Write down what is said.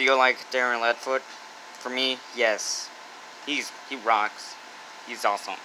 Do you like Darren Ledfoot? For me, yes. He's he rocks. He's awesome.